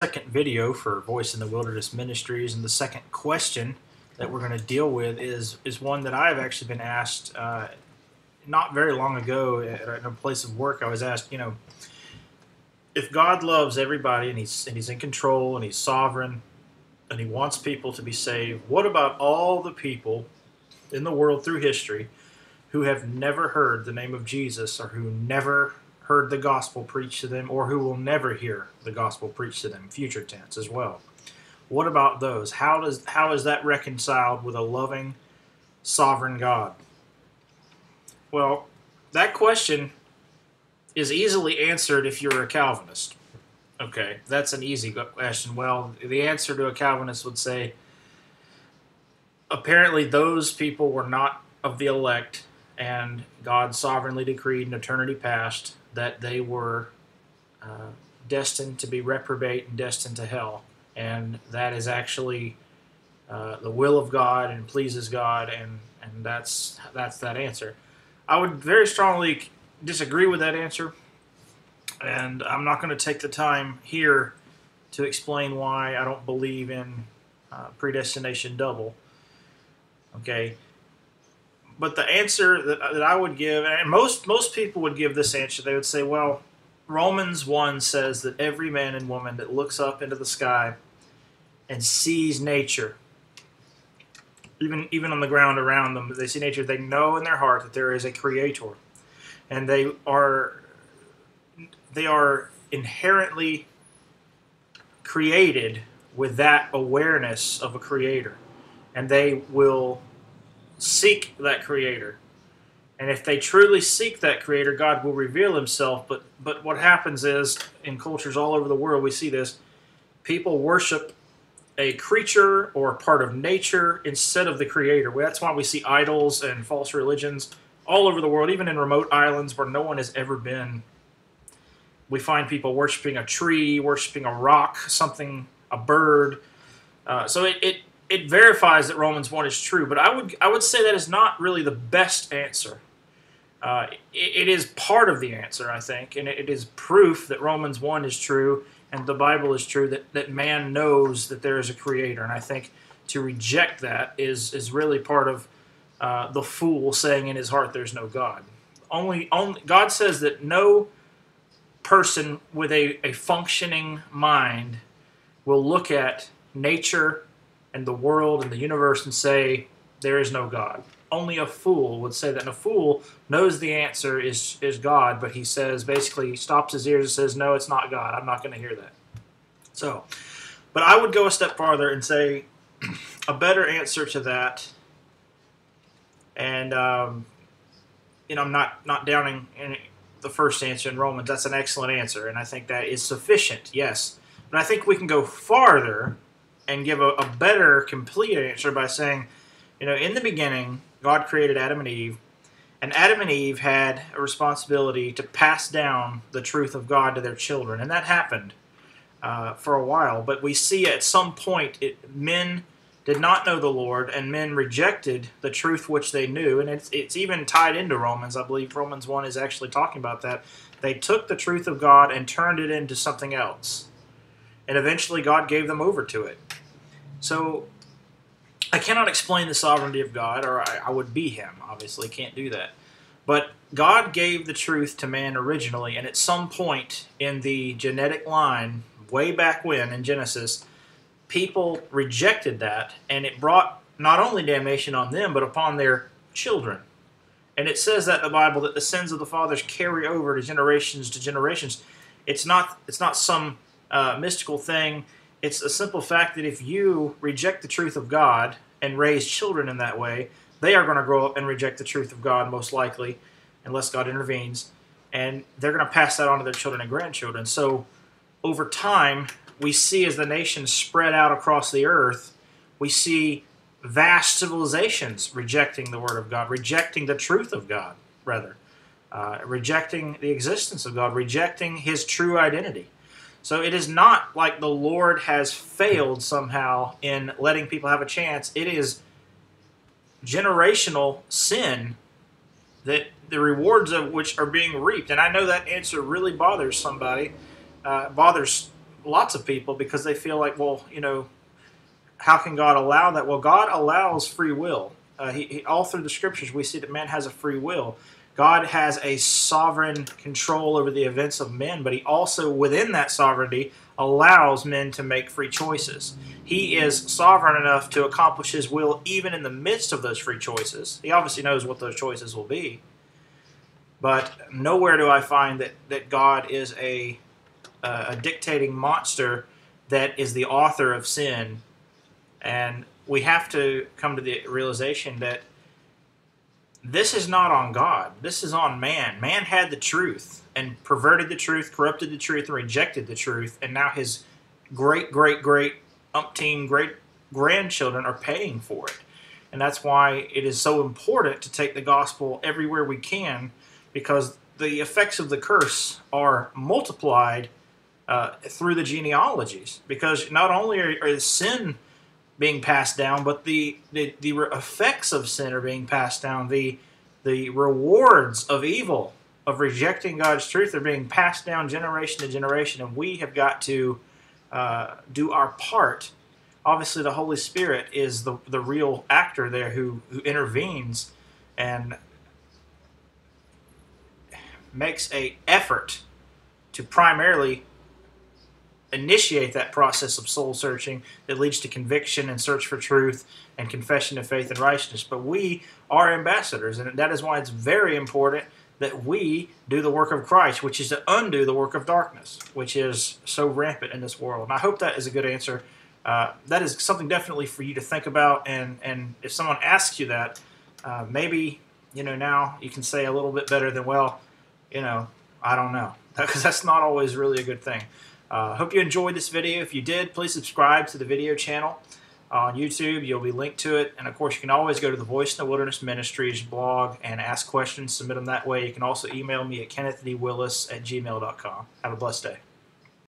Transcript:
second video for Voice in the Wilderness Ministries, and the second question that we're going to deal with is is one that I've actually been asked uh, not very long ago at a place of work. I was asked, you know, if God loves everybody and he's and he's in control and he's sovereign and he wants people to be saved, what about all the people in the world through history who have never heard the name of Jesus or who never heard the gospel preached to them or who will never hear the gospel preached to them, future tense as well. What about those? How does how is that reconciled with a loving, sovereign God? Well, that question is easily answered if you're a Calvinist. Okay, that's an easy question. Well, the answer to a Calvinist would say apparently those people were not of the elect, and God sovereignly decreed in eternity past that they were uh, destined to be reprobate and destined to hell. And that is actually uh, the will of God and pleases God, and, and that's, that's that answer. I would very strongly disagree with that answer, and I'm not going to take the time here to explain why I don't believe in uh, predestination double. Okay, but the answer that, that I would give, and most most people would give this answer, they would say, well, Romans one says that every man and woman that looks up into the sky and sees nature, even even on the ground around them, they see nature. They know in their heart that there is a creator, and they are they are inherently created with that awareness of a creator, and they will seek that creator. And if they truly seek that creator, God will reveal himself. But but what happens is in cultures all over the world we see this people worship a creature or part of nature instead of the creator. That's why we see idols and false religions all over the world, even in remote islands where no one has ever been. We find people worshiping a tree, worshiping a rock, something, a bird. Uh, so it, it it verifies that Romans one is true, but I would I would say that is not really the best answer. Uh, it, it is part of the answer, I think, and it, it is proof that Romans one is true and the Bible is true that, that man knows that there is a creator, and I think to reject that is is really part of uh, the fool saying in his heart there's no God. Only only God says that no person with a, a functioning mind will look at nature and the world and the universe and say, there is no God. Only a fool would say that. And a fool knows the answer is, is God, but he says, basically, stops his ears and says, no, it's not God. I'm not going to hear that. So, but I would go a step farther and say a better answer to that, and, um, you know, I'm not, not downing any, the first answer in Romans. That's an excellent answer, and I think that is sufficient, yes. But I think we can go farther and give a, a better, complete answer by saying, you know, in the beginning, God created Adam and Eve, and Adam and Eve had a responsibility to pass down the truth of God to their children, and that happened uh, for a while. But we see at some point, it, men did not know the Lord, and men rejected the truth which they knew, and it's, it's even tied into Romans. I believe Romans 1 is actually talking about that. They took the truth of God and turned it into something else. And eventually, God gave them over to it. So I cannot explain the sovereignty of God, or I, I, would be him. Obviously, can't do that. But God gave the truth to man originally, and at some point in the genetic line, way back when in Genesis, people rejected that, and it brought not only damnation on them, but upon their children. And it says that in the Bible that the sins of the fathers carry over to generations to generations. It's not. It's not some uh, mystical thing it's a simple fact that if you reject the truth of God and raise children in that way, they are going to grow up and reject the truth of God most likely, unless God intervenes, and they're going to pass that on to their children and grandchildren. So, over time, we see as the nations spread out across the earth, we see vast civilizations rejecting the Word of God, rejecting the truth of God, rather, uh, rejecting the existence of God, rejecting His true identity. So it is not like the Lord has failed somehow in letting people have a chance. It is generational sin that the rewards of which are being reaped. And I know that answer really bothers somebody, uh, bothers lots of people because they feel like, well, you know, how can God allow that? Well, God allows free will. Uh, he, he, all through the scriptures, we see that man has a free will. God has a sovereign control over the events of men, but he also, within that sovereignty, allows men to make free choices. He is sovereign enough to accomplish his will even in the midst of those free choices. He obviously knows what those choices will be. But nowhere do I find that, that God is a, uh, a dictating monster that is the author of sin. And we have to come to the realization that this is not on God. This is on man. Man had the truth and perverted the truth, corrupted the truth, and rejected the truth, and now his great, great, great umpteen great grandchildren are paying for it. And that's why it is so important to take the gospel everywhere we can, because the effects of the curse are multiplied uh, through the genealogies. Because not only are, are sin being passed down, but the, the, the effects of sin are being passed down. The, the rewards of evil, of rejecting God's truth, are being passed down generation to generation, and we have got to uh, do our part. Obviously, the Holy Spirit is the, the real actor there who, who intervenes and makes a effort to primarily initiate that process of soul searching that leads to conviction and search for truth and confession of faith and righteousness. But we are ambassadors, and that is why it's very important that we do the work of Christ, which is to undo the work of darkness, which is so rampant in this world. And I hope that is a good answer. Uh, that is something definitely for you to think about. And, and if someone asks you that, uh, maybe you know now you can say a little bit better than well, you know, I don't know, because that's not always really a good thing. Uh, hope you enjoyed this video. If you did, please subscribe to the video channel on YouTube. You'll be linked to it. And of course, you can always go to the Voice in the Wilderness Ministries blog and ask questions, submit them that way. You can also email me at kennethdwillis at gmail.com. Have a blessed day.